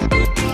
you